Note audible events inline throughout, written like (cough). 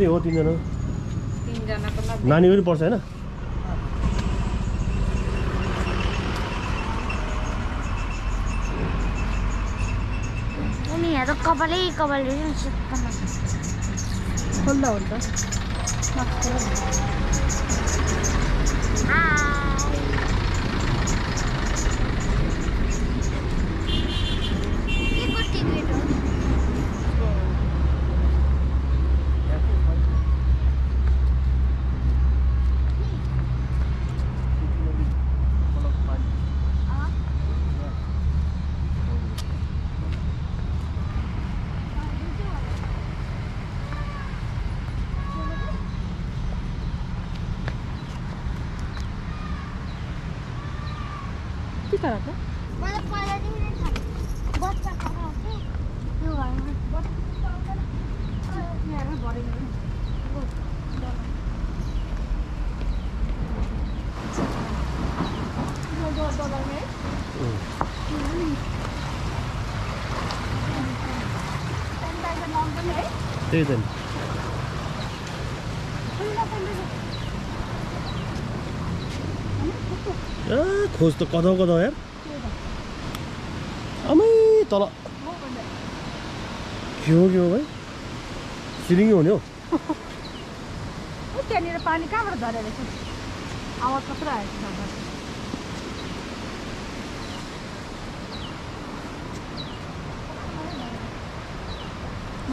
कति हो तिनजना। नानी पनि पर्छ होइन? अनि यहाँ त कपालै कपाल खोल्दा हुन्छ। के कराएको मलाई पहिलादेखि नै थाहा थियो। बच्चा कराएको थिएँ, त्यो घरमा त्यही त नि ए खोज त कदौ कदौ यार आमै तल के हो के हो भाइ सिलिङै हो नि हौ त्यहाँनिर पानी कहाँबाट झरेर आवाज कत्रो आएको छ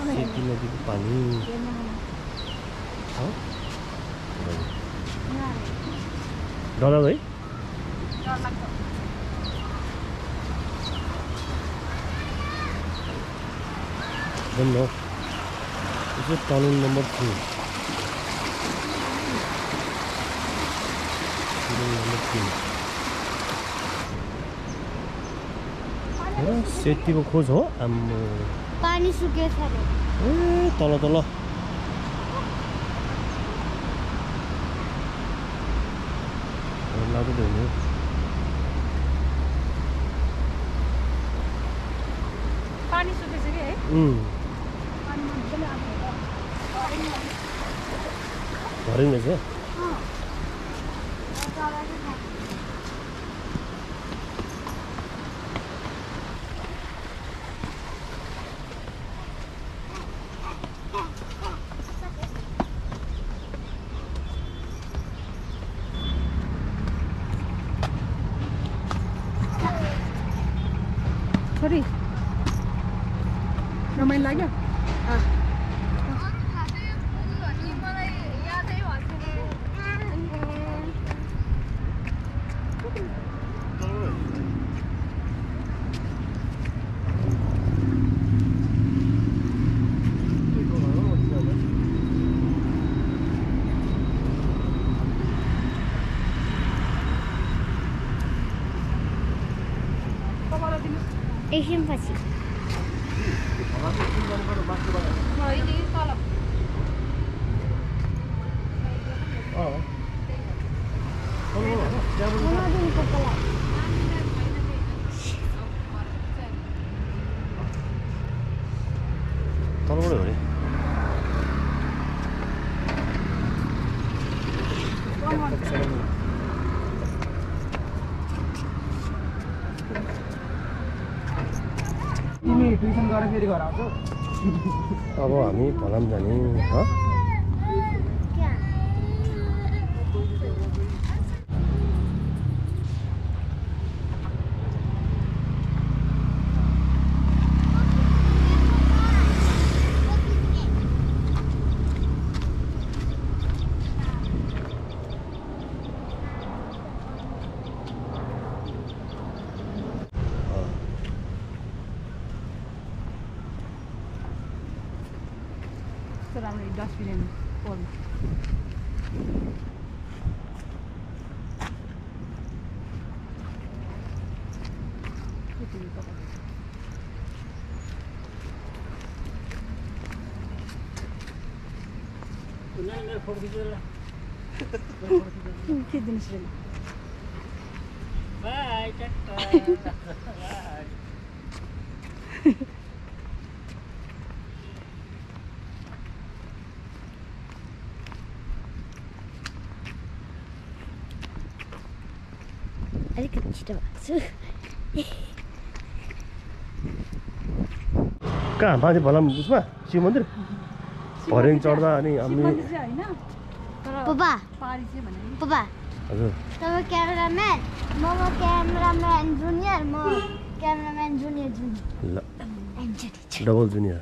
सेती नदीको पानी? डरलाग्दो है Is tunnel number three. Tunnel number three. हेर सेतीको खोज हो आम्मो पानी सुकेको छ ए तल तल लाग्दो त हुने पानी सुकेछ कपाल दिनु एकछिनपछि तल अँ नदिनको लागि तलबाटै हो अरे तिमी अब हामी फलाम जाने ह कस्तो राम्रो डस्टबिन पोल खिचिदिनुहोस् अलिकति छिटो भएको छु (laughs) कहाँ? माथि भलाम उसमा? शिव मन्दिर? चढ्दा अनि शिव हामी मन्दिर चाहिँ होइन तर पप्पा। पारी चाहिँ भने नि पप्पा। हजुर। तपाईँ क्यामेराम्यान? म म क्यामेराम्यान जुनियर म क्यामेराम्यान जुनियर जुनियर ल। एन्ड जुनियर डबल जुनियर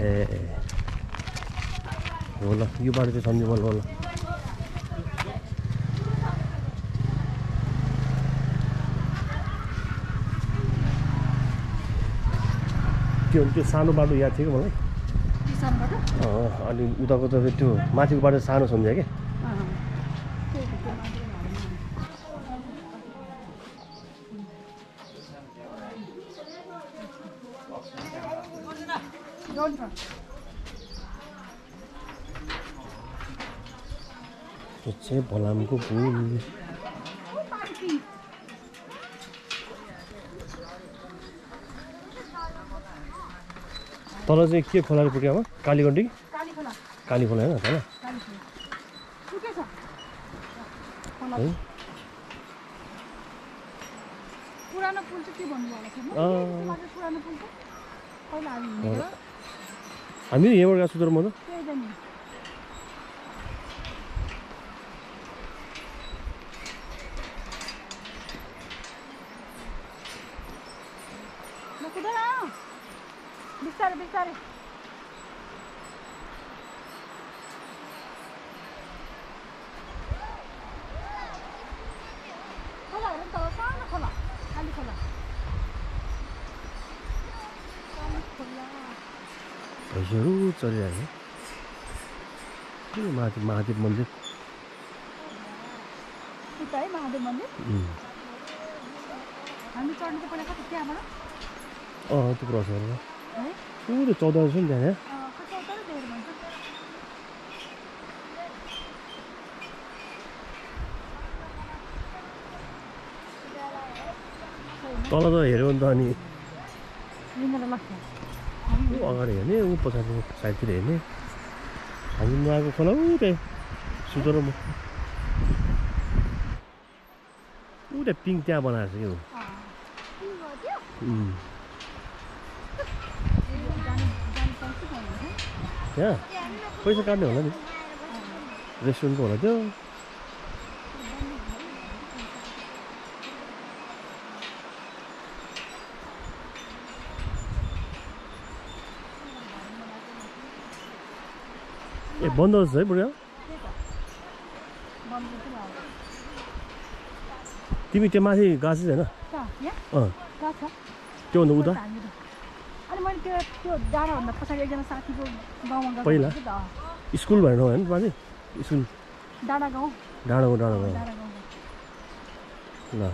ए हो ल यो बाटो चाहिँ सन्जु मल ल त्यो त्यो सानो बाटो याद थियो कि मलाई? अनि उताको त त्यो माथिको बाटो सानो सम्झ्यो क्या? चाहिँ भलामको पुल तल चाहिँ के खोलाले पुग्यो अब? कालीगण्डी? काली खोला काली खोला होइन? तल खोला खोला है पुरानो पुल चाहिँ? के हामी यहाँबाट गएको छु तर म त। त नि ल कुद न बिस्तारै बिस्तारै। खोला हेर नि त सानो खोला खाली खोला। काली खोला। भैँसीहरू चलिरहेको के माथि महादेव मन्दिर? है महादेव मन्दिर. हामी चढ्नु चाहिँ पहिला कति त्यहाँबाट? अँ त्यो क्रस गरेर त्यो चौध छ नि त्यहाँ र तल त हेऱ्यो भने त अनि ऊ अगाडि हेर्ने ऊ पछाडि साइडतिर हेर्ने हामी नआएको खोला ऊ त्यहाँ सुतर म ऊ त्यहाँ पिङ त्यहाँ बनाएको छ कि ऊ उम्. जानु जानु पाउँछ भन्नुहुन्छ त्यहाँ पैसा काट्ने होला नि रेस्टुरेन्टको होला त्यो ए बन्द रहेछ है बुढा तिमी त्यो माथि गएको कहाँ यहाँ अँ त्योभन्दा उता त्यो त्यो डाँडाभन्दा पछाडि एकजना साथीको गाउँमा गएको पहिला? स्कुल भनेर होइन माथि स्कुल। डाँडा गाउँ। डाँडा गाउँ ल।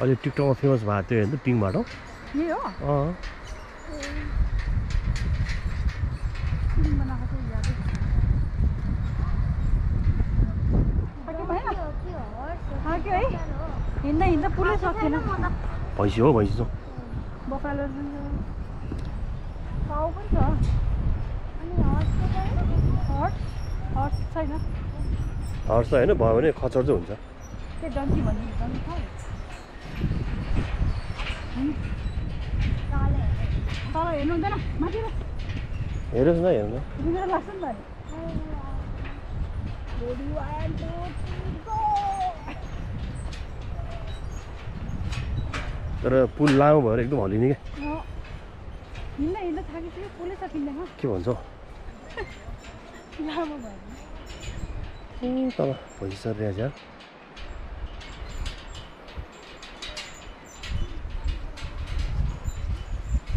अहिले टिकटकमा फेमस भएको थियो होइन यही हो अँ फिल्म बनाएको थियो यादै सक्यो भएन सक्यो है हिँड्दा हिँड्दा पुरै सकिएन भैँसी हो भैँसी छ बफालो टाउ पनि छ हट हट छैन हर्स होइन भयो भने खचर चाहिँ हुन्छ त्यो भन्ने तल हेर्नु हुँदैन माथि हेरोस् न हेर्नु लाग्छ नि त तर पुल लामो भएर एकदम हल्लिने क्या के भन्छ? तल यार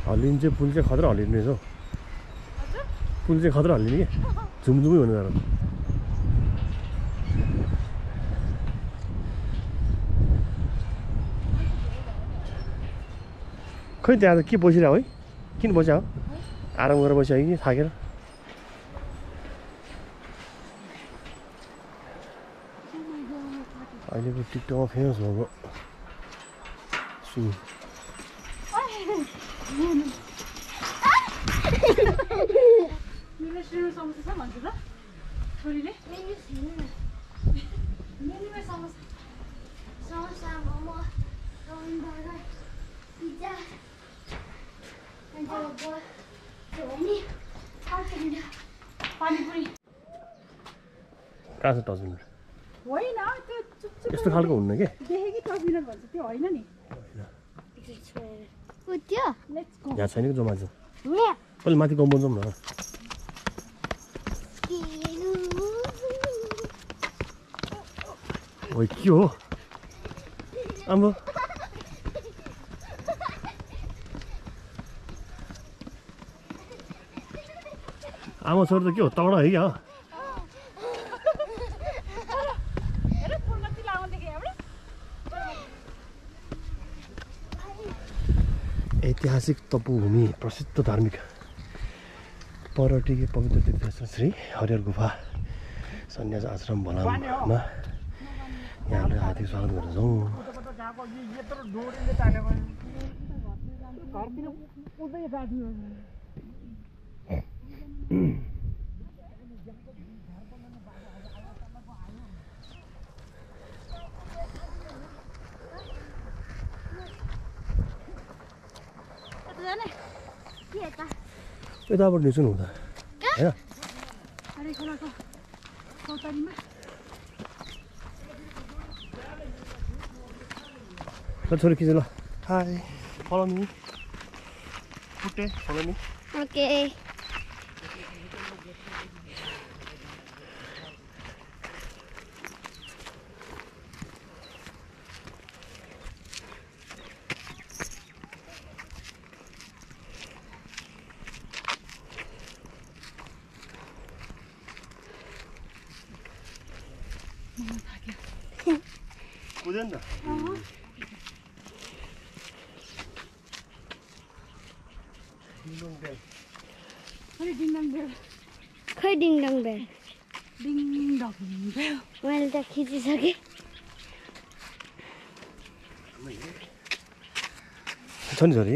हल्लिनु चाहिँ पुल चाहिँ खतरा हल्लिनु रहेछ हौ। पुल चाहिँ खतरा हल्लिने कि? (laughs) झुमझुमै हुनु तर खै त्यहाँ त के बसिरहेको है किन बस्यो आराम गरेर बस्यो कि थाकेर अहिलेको टिकटकमा फेमस भएको स्विमिङ मेरो सुरु समस्या कहाँ छ मिनट होइन यस्तो खालको हुन्न के? देखेँ कि दस मिनट भन्छ त्यो होइन नि। ऊ त्यो लेट्स गो यहाँ छैन कि जम्मा पहिला माथि कम्पाउन्ड जाउँ न। ओ के हो? आम्बो। आमा छोरी त के हो तगडा है क्या ऐतिहासिक तपोभूमि प्रसिद्ध धार्मिक पर्यटकीय पवित्र तीर्थस्थल श्री हरिहर गुफा सन्यास आश्रम भलाममा यहाँलाई हार्दिक स्वागत गर्दछौँ यत्रो डोरीले तानेको घरतिर उतै काट्नु कता जाने के त यताबाट निस्कनु हुँदा होइन अरे खोलाको चौतारीमा ल छोरी खिच ल hi follow me follow me okay बुझ्यो नि त अरे डिङडङ बेल। खै डिङडङ बेल? डिङडङ बेल। मैले त खिचिसकेँ। छ नि छोरी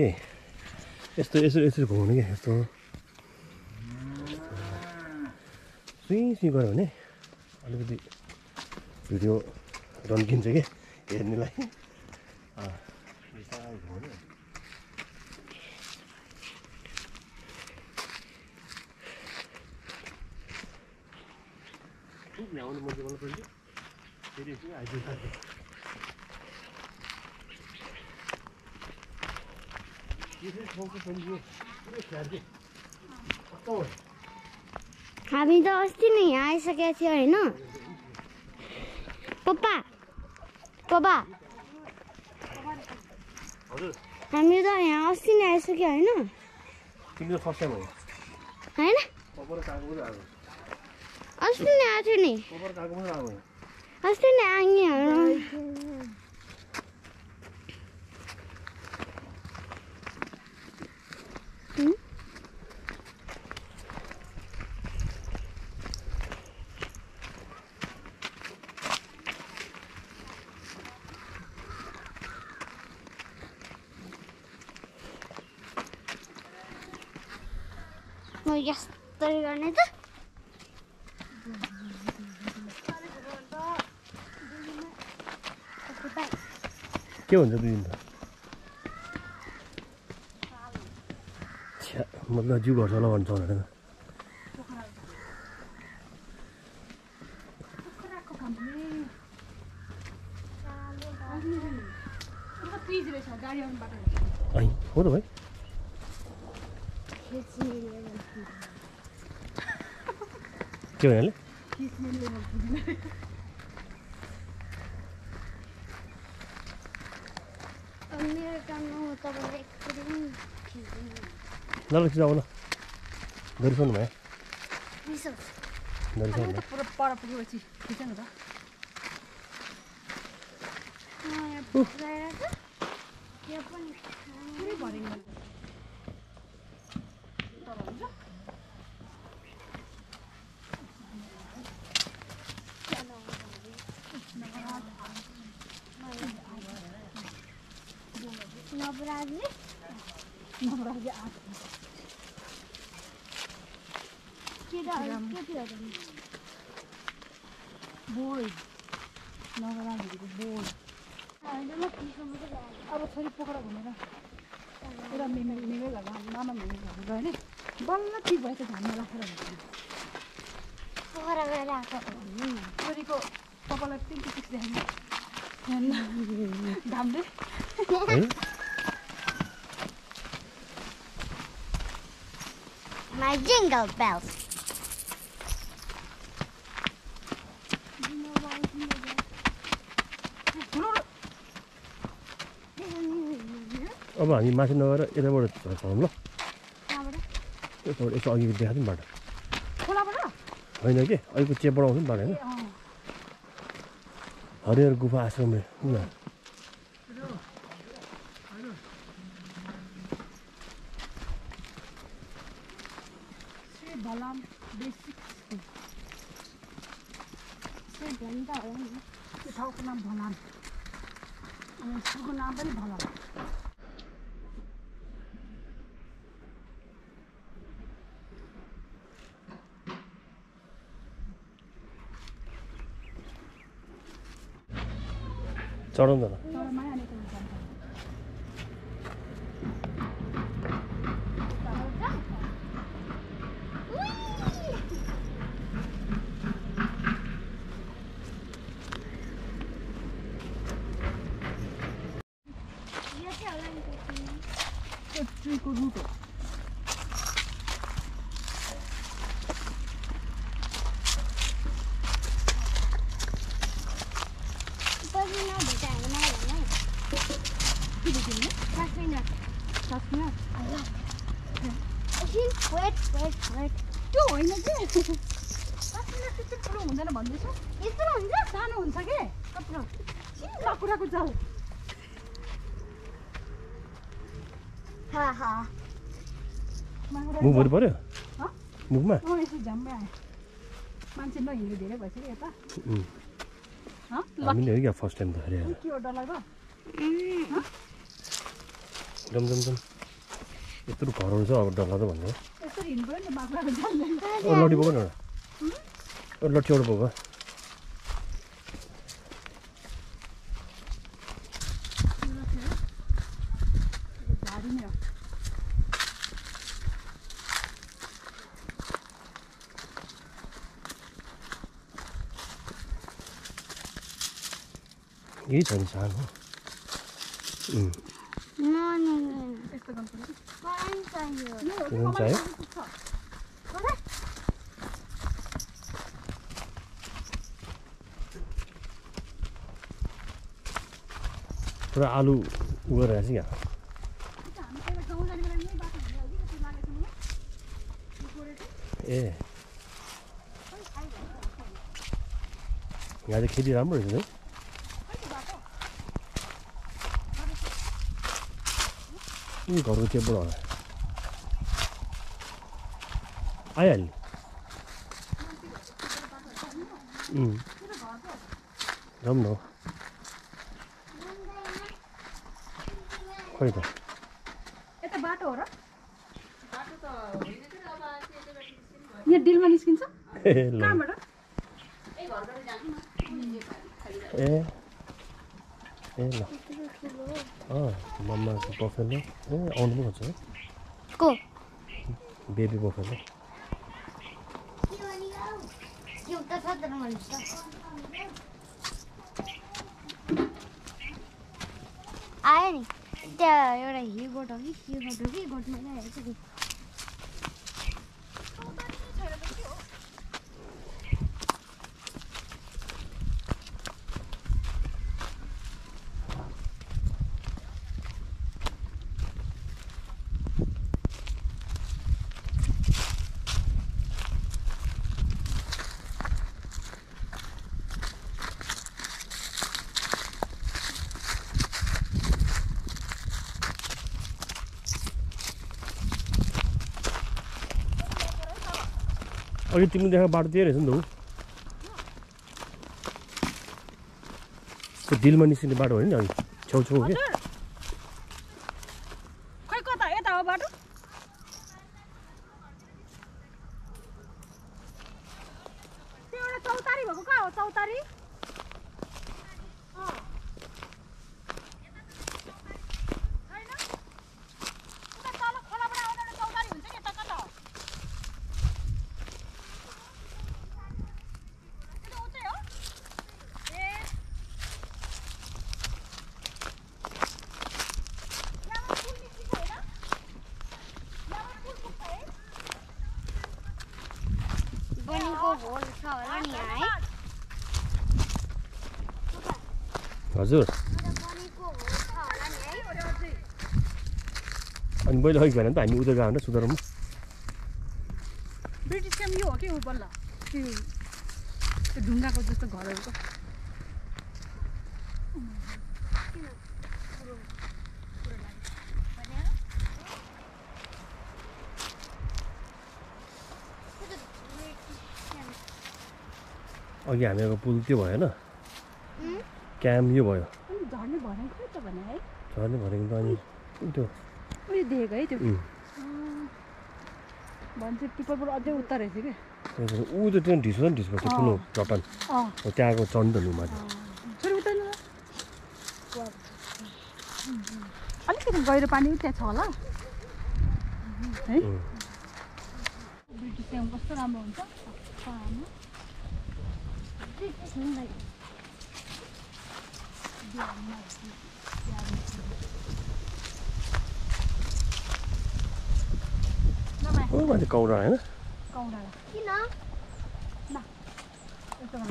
यस्तो यसरी यसरी घुमाउनु क्या यस्तो। सुई सुई गऱ्यो भने अलिकति भिडियो रन्किन्छ कि हेर्नेलाई अँ, बिस्तारै घुमाउनु खुब भ्याउनु मन चाहिँ पऱ्यो फेरि एकछिन आइपुग्छ यसरी ठाउँको सम्झियो पुरै फ्ल्याट के कस्तो हामी त अस्ति नै यहाँ आइसकेका थियो होइन। पप्पा पप्पा। हजुर। हामी त यहाँ अस्ति नै आइसक्यो होइन। होइन? अस्ति नै आएको थियो नि। अस्ति नै आइहरू म यस्तै गर्ने त के हुन्छ दुई दिन त जिउ घट्छ होला भन्छ भनेर हो त भाइ खिच्ने लेभल के भन्नाले खिच्ने लेभल पुग्दैन अब मेरो टाइममा म तपाईँलाई एकचोटि पनि खिच्दिनँ ल ल खिचाउ ल गरिसक्नु भयो। गरिसक्नु त पुरा पर पुगेपछि खिच न त यहाँ पुऱ्याएर त्यो पनि पुरै भरिङ नवराजले नवराजी आठ अब छोरी पोखरा घुमेर पुरा मेमे मेमै घर मामा मेमे घर गयो भने बल्ल ठिक भएछ घाममा राखेर हुन्छ पोखरा गएर आएको छोरीको कपाललाई पिङ्की पिक्स देखाउनु घामले My jingle bells. अब हामी माथि नगएर यताबाट चढौँ ल यताबाट यसो अघि देखाएको बाटो होइन कि अलिकति चेपबाट आउँछ नि बाटो होइन हरिहर गुफा आश्रम ठाउँको भलाम स्कुलको नाम पनि भलाम चढौँ न त तर माया नेको जान्छ त्यो ट्रीको रुट हो Wait, wait, wait. त्यो होइन कि पाँच मिनट त्यति ठुलो हुँदैन भन्दैछु यत्रो हुन्छ सानो हुन्छ कि कत्रो चिन्ता कुराको जाल हा हा। मुखभरि पऱ्यो हँ? मुखमा? अँ यसो झ्याम्मै आयो। मान्छे नहिँड्नु धेरै भइसक्यो यता। हामीले हो क्या फर्स्ट टाइम त के हो डरलाग्दो? जम जम जम। यत्रो घरहरू छ अब भन्नु नि त ओ लट्ठी बोक न एउटा। लट्ठी एउटा बोक यही छ नि सानो। No, no, no. भन्छ मोबाइल है? पुग्छ। पुरा आलु उ गरेर छ क्या हामी पहिला गाउँ जाने बेला यहीँ बाटो हिँड्यो कि जस्तो लागेको छ मलाई। ए खेती राम्रो चेपबाट होला आइहाल्ने जाउँ न खोइ त यहाँ डिलमा निस्किन्छ ए ए ल अँ मम्माको बफेलो ए आउनु पो खोज्छ को बेबी बफेलो आयो नि त्यहाँ एउटा हि गोठ हो कि हि गोठ हो कि गोठमा ल्याएर चाहिँ अघि तिमीले देखाएको बाटो त्यही रहेछ नि त ऊ त्यो दिलमा निस्किने बाटो होइन नि अघि छेउछेउ हो कि हजुर खै कता यता हो बाटो त्यो एउटा चौतारी भएको कहाँ हो चौतारी अँ। छैन? उता तल खोलाबाट आउँदा एउटा चौतारी हुन्छ नि यता कता हो त्यो त उतै हो ए यहाँ पुल निस्किन्छ होइन यहाँ पुल पुग्छ है बनेको होल छ होला नि यहाँ है हजुर बनेको होल छ होला नि है अनि मैले अघि भएन नि त हामी उता भने सुधारमा ब्रिटिस क्याम्प यो हो कि ऊ बल्ल त्यो ढुङ्गाको जस्तो घरहरूको अघि हामीहरूको पुल त्यो भएन क्याम्प यो भयो झर्ने भनेको त भने है झर्ने भनेको त अनि त्यो उयो देखेको है त्यो भन्छ पिपलबाट अझै उता रहेछ कि त्यही भएर ऊ त त्यो ढिसो नि ढिसो त्यो ठुलो चट्टान त्यहाँको माथि अलिकति गहिरो पानी त्यहाँ छ होला है ब्रिटिस कस्तो राम्रो हुन्छ ओ माथि कौरा होइन किन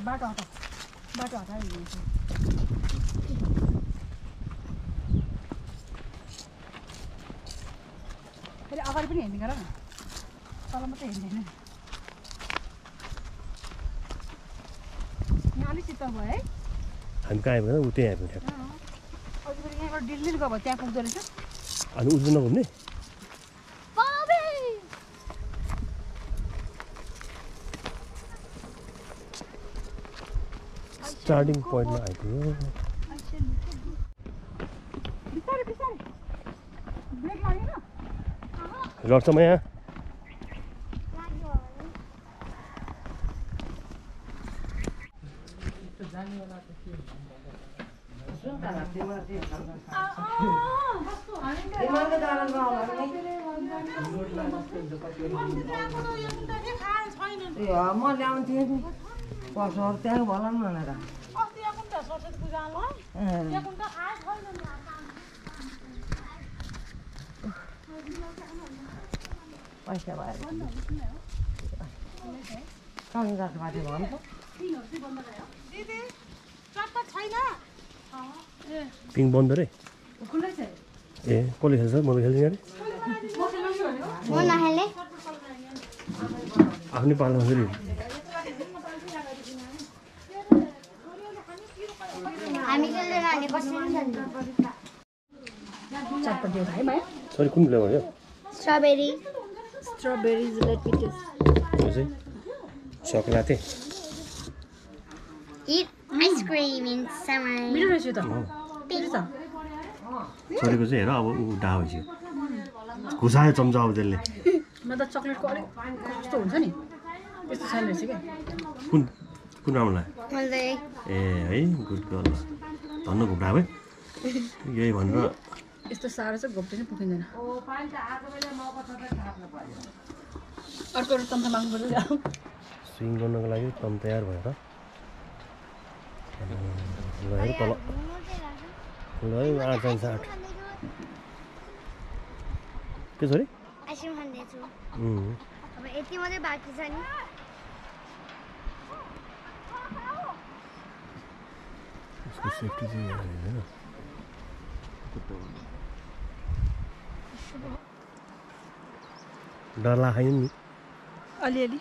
बाटो हटाऊ बाटो हटायो हिँड्छु फेरि अगाडि पनि हेर्ने गर न तल मात्रै हेर्दैन यहाँ अलिक चित्त भयो है हामी कहाँ आइपुग्यो ऊ त्यहीँ फेरि यहाँबाट गयो भने त्यहाँ पुग्दो रहेछ अनि उजो नघुम्ने स्टार्टिङ पोइन्टमा आइपुग्यो बिस्तारै बिस्तारै ब्रेक लागेन लड्छ म यहाँ। म ल्याउँथेँ नि पसहरू त्यहाँ नि भनेर अँ। पैसा भएर। कहीँ गएको बाटो भन्छ पिङ बन्द रे? ए कसले खेल्छ? म त खेल्दिनँ अरे आफ्नै फेरि हामी खेल्दैन भने कसरी खेल्छ चटपटी हो है माया सरी कुन फ्लेभर हो? Strawberry. Strawberries let me taste यो चाहिँ chocolate it ice cream in summer रहेछ त। छोरीको चाहिँ हेर अब ऊ डा भइसक्यो। घुसायो चम्चा अब त्यसले। (laughs) म त चक्लेटको अलिक कस्तो हुन्छ नि? त्यस्तो छैन रहेछ क्या कुन कुन राम्रो लाग्यो? ए है गुड गर्ल। धन्न घुम्रा है। यही भनेर। यस्तो साह्रो चाहिँ घोप्टे चाहिँ पुगिँदैन। अर्को माग्नु पर्छ स्विङ गर्नको लागि तम तयार भएर। तल। आठ चाहिन्छ आठ। के छोरी यति मात्रै बाँकी छ नि। उसको सेफ्टी चाहिँ यहाँ होइन डर लाग्यो नि अलिअलि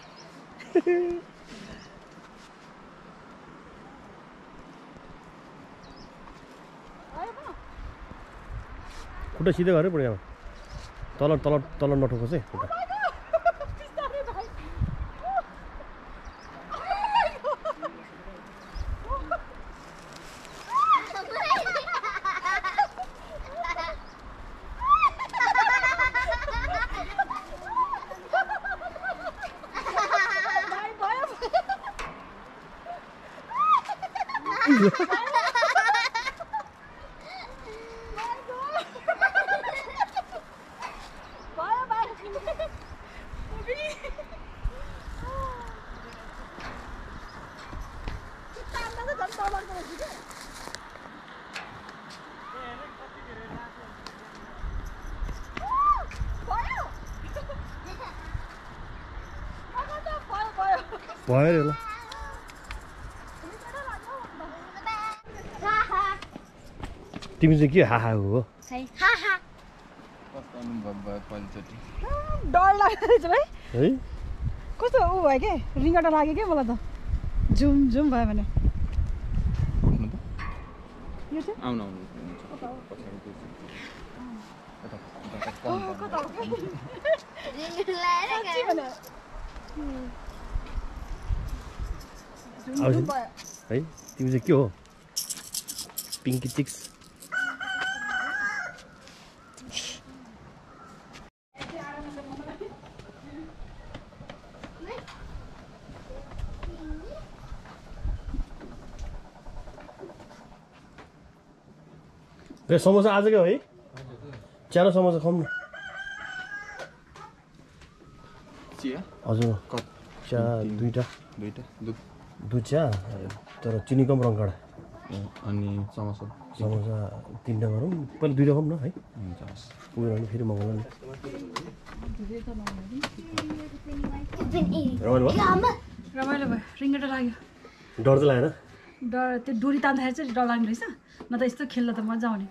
खुट्टा सिधै पऱ्यो यहाँ तल तल तल नठोकोस् है खुट्टा भयो बाहिर तान्दा त झन् तलको रहेछ कि भयो अब त भयो भयो भयो अरे ल तिमी चाहिँ के हाहा हो डर लाग्दो रहेछ भाइ है कस्तो ऊ भयो के रिङ्गटा लाग्यो क्या मलाई त झुम झुम भयो भने उठ्नु त यो चाहिँ आउनु आउनु हुन्छ पछाडि त्यो यता यता कम कम कता हो तिमी चाहिँ के हो पिङ्की चिक्स ए समोसा आजकै हो है चारो समोसा खाउँ न हजुर चिया दुईवटा दुइटा दुध दुध चिया तर चिनी कम रङ काँडा अनि समोसा। समोसा तिनवटा गरौँ। पहिला दुइटा खाउँ न है। हुन्छ पुगेर भने फेरि मगाउला नि रमाइलो भयो? रमाइलो भयो। रिङ्गटा लाग्यो। डर त लागेन? डर त्यो डोरी तान्दाखेरि चाहिँ डर लाग्ने रहेछ। न त यस्तो खेल्दा त मजा आउने।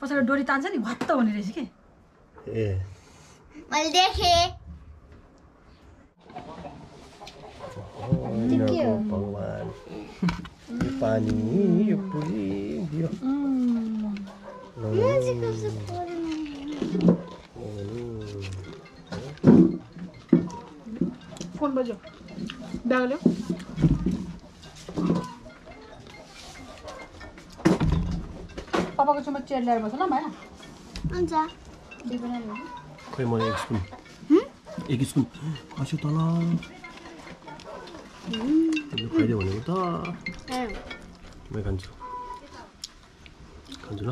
पछाडि डोरी तान्छ नि भत्त हुने रहेछ कि? ए। मैले देखेँ। यिनीहरूको भगवान् यो पानी यो पुरी फोन बज्यो पापाको छेउमा चेयर ल्याएर बस्छ ल माया हुन्छ खोइ मैले एक स्पुन एक स्पुन तल तिमीले खुवाइदियो भनेको त म खान्छु खान्छु ल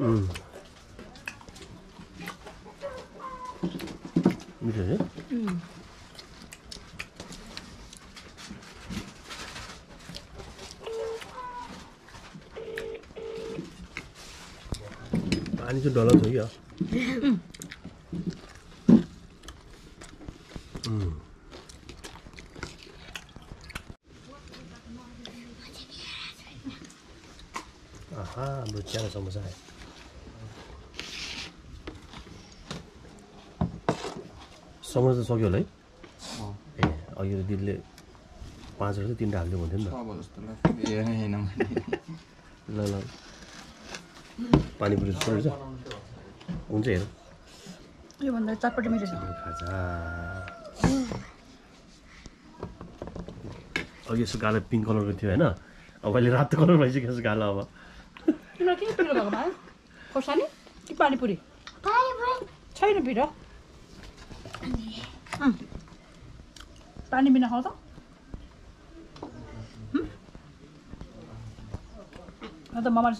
उम्। मिठो है पानी चाहिँ डलर छ क्या आहा हाम्रो चिया र समोसा आयो समोसा त सक्यो होला है? ए अघि त दिदीले पाँचवटा चाहिँ तिनवटा हालिदियो भन्थ्यो नि त। ल ल। पानीपुरी जस्तो रहेछ। हुन्छ हेर। योभन्दा चटपटी मिठो छ। खाजा। अघि यसो गालो पिङ्क कलरको थियो होइन? अब अहिले रातो कलर भइसक्यो यसो गालो अब। तिमीलाई के पिरो भएको माया खोर्सानी कि पानीपुरी। छैन पिरो। पानी बिना खाऊ त हुँ? म त ममाले